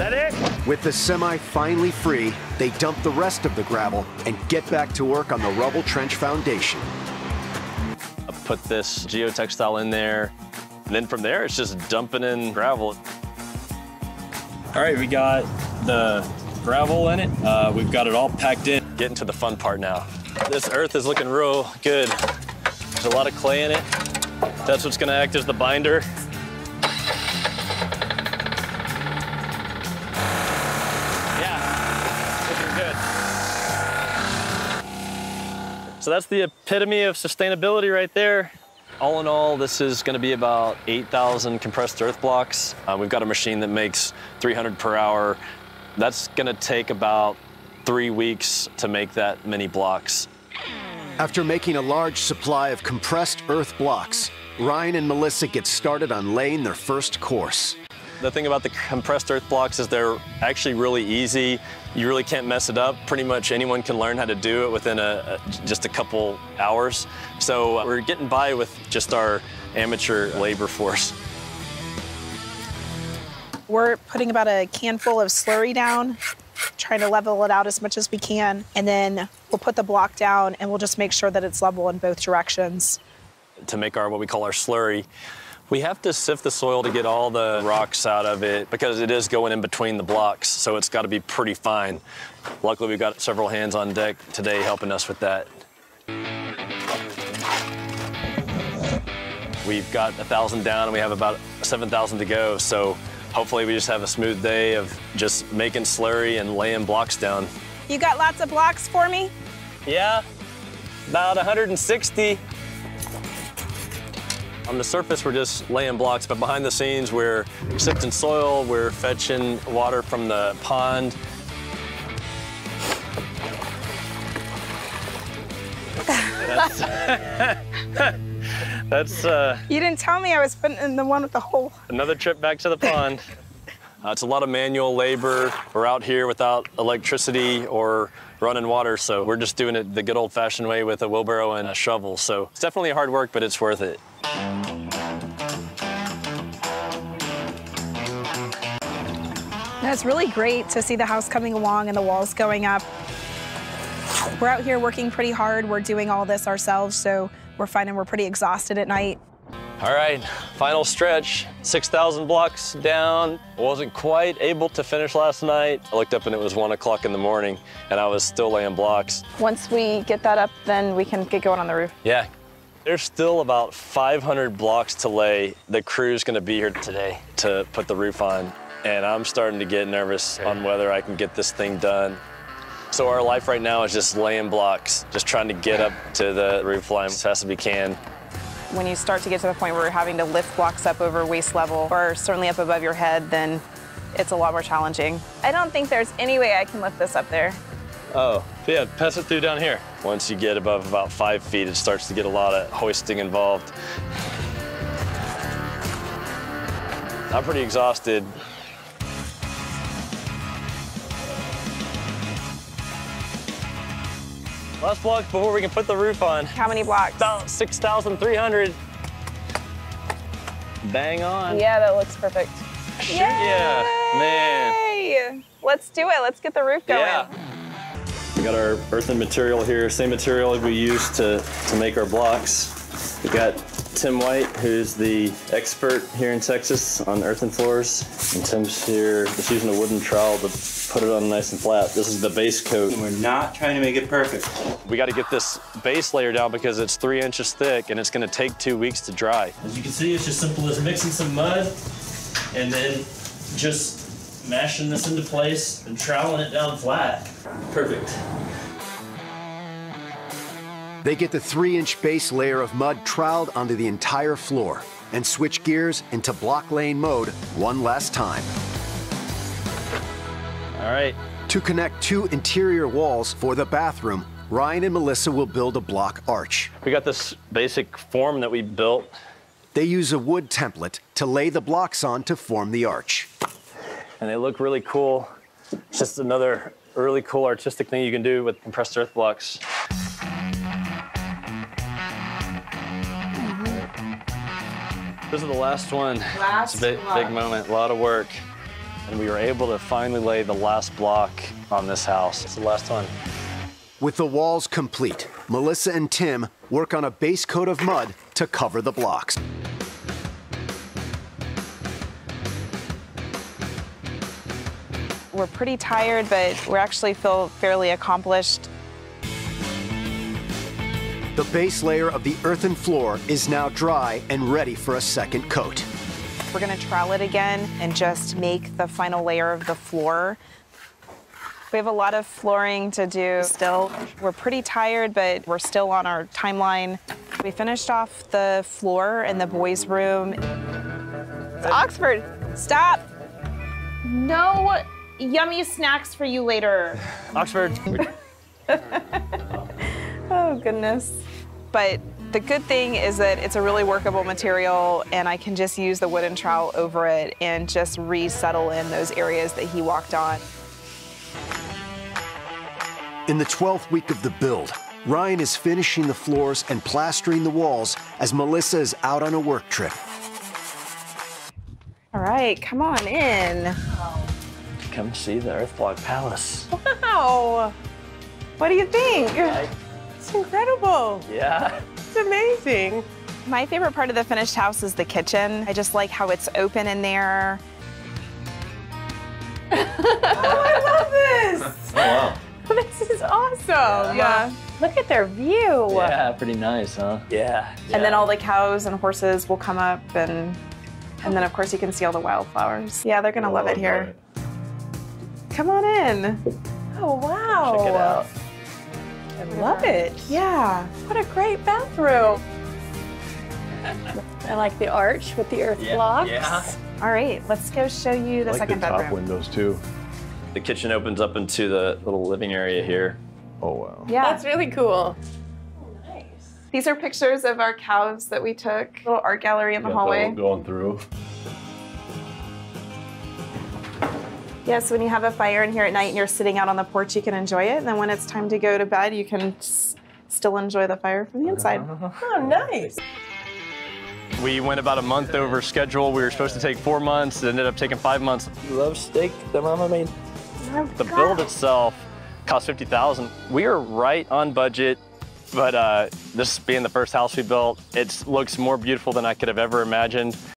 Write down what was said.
That it? With the semi finally free, they dump the rest of the gravel and get back to work on the rubble trench foundation. I put this geotextile in there, and then from there, it's just dumping in gravel. All right, we got the gravel in it. Uh, we've got it all packed in. Getting to the fun part now. This earth is looking real good. There's a lot of clay in it. That's what's gonna act as the binder. So that's the epitome of sustainability right there. All in all, this is going to be about 8,000 compressed earth blocks. Uh, we've got a machine that makes 300 per hour. That's going to take about three weeks to make that many blocks. After making a large supply of compressed earth blocks, Ryan and Melissa get started on laying their first course. The thing about the compressed earth blocks is they're actually really easy. You really can't mess it up. Pretty much anyone can learn how to do it within a, a, just a couple hours. So we're getting by with just our amateur labor force. We're putting about a can full of slurry down, trying to level it out as much as we can, and then we'll put the block down and we'll just make sure that it's level in both directions. To make our what we call our slurry, we have to sift the soil to get all the rocks out of it because it is going in between the blocks, so it's got to be pretty fine. Luckily, we've got several hands on deck today helping us with that. We've got a thousand down and we have about 7,000 to go, so hopefully we just have a smooth day of just making slurry and laying blocks down. You got lots of blocks for me? Yeah, about 160. On the surface, we're just laying blocks, but behind the scenes, we're sifting soil, we're fetching water from the pond. That's, that's uh, You didn't tell me I was putting in the one with the hole. another trip back to the pond. Uh, it's a lot of manual labor. We're out here without electricity or running water, so we're just doing it the good old-fashioned way with a wheelbarrow and a shovel. So it's definitely hard work, but it's worth it. No, it's really great to see the house coming along and the walls going up. We're out here working pretty hard. We're doing all this ourselves, so we're finding we're pretty exhausted at night. All right, final stretch, 6,000 blocks down. Wasn't quite able to finish last night. I looked up and it was one o'clock in the morning and I was still laying blocks. Once we get that up, then we can get going on the roof. Yeah, there's still about 500 blocks to lay. The crew's gonna be here today to put the roof on. And I'm starting to get nervous on whether I can get this thing done. So our life right now is just laying blocks, just trying to get up to the roof line as fast as we can. When you start to get to the point where you're having to lift blocks up over waist level or certainly up above your head, then it's a lot more challenging. I don't think there's any way I can lift this up there. Oh, yeah, pass it through down here. Once you get above about five feet, it starts to get a lot of hoisting involved. I'm pretty exhausted. Last block before we can put the roof on. How many blocks? About 6,300. Bang on. Yeah, that looks perfect. Shoot yeah, man. Yay! Let's do it. Let's get the roof going. Yeah. We got our earthen material here, same material we use to, to make our blocks. We got Tim White, who's the expert here in Texas on earthen floors. And Tim's here just using a wooden trowel to put it on nice and flat. This is the base coat. We're not trying to make it perfect. We got to get this base layer down because it's three inches thick and it's going to take two weeks to dry. As you can see, it's just simple as mixing some mud and then just mashing this into place and troweling it down flat. Perfect. They get the three inch base layer of mud troweled onto the entire floor and switch gears into block lane mode one last time. All right. To connect two interior walls for the bathroom, Ryan and Melissa will build a block arch. We got this basic form that we built. They use a wood template to lay the blocks on to form the arch. And they look really cool. It's just another really cool artistic thing you can do with compressed earth blocks. This is the last one. Last it's a big, one. big moment, a lot of work. And we were able to finally lay the last block on this house. It's the last one. With the walls complete, Melissa and Tim work on a base coat of mud to cover the blocks. We're pretty tired, but we actually feel fairly accomplished. The base layer of the earthen floor is now dry and ready for a second coat. We're gonna trowel it again and just make the final layer of the floor. We have a lot of flooring to do still. We're pretty tired, but we're still on our timeline. We finished off the floor in the boys' room. It's Oxford, stop! No yummy snacks for you later. Oxford. Oh, goodness. But the good thing is that it's a really workable material and I can just use the wooden trowel over it and just resettle in those areas that he walked on. In the 12th week of the build, Ryan is finishing the floors and plastering the walls as Melissa is out on a work trip. All right, come on in. Come see the Earthblock Palace. Wow. What do you think? It's incredible. Yeah. It's amazing. My favorite part of the finished house is the kitchen. I just like how it's open in there. Oh, I love this. Oh, wow. This is awesome. Yeah. Look at their view. Yeah, pretty nice, huh? Yeah. And then all the cows and horses will come up and and then of course you can see all the wildflowers. Yeah, they're gonna love it oh, here. Come on in. Oh, wow. Check it out. I love it. Yeah. What a great bathroom. I like the arch with the earth blocks. Yeah. All right, let's go show you the I like second the top bedroom. windows too. The kitchen opens up into the little living area here. Oh wow. Yeah. That's really cool. Nice. These are pictures of our cows that we took. Little art gallery in the Got hallway. Going through. Yes, when you have a fire in here at night and you're sitting out on the porch, you can enjoy it. And then when it's time to go to bed, you can still enjoy the fire from the inside. Oh, nice. We went about a month over schedule. We were supposed to take four months. It ended up taking five months. You love steak that Mama made? The build itself cost 50000 We are right on budget, but uh, this being the first house we built, it looks more beautiful than I could have ever imagined.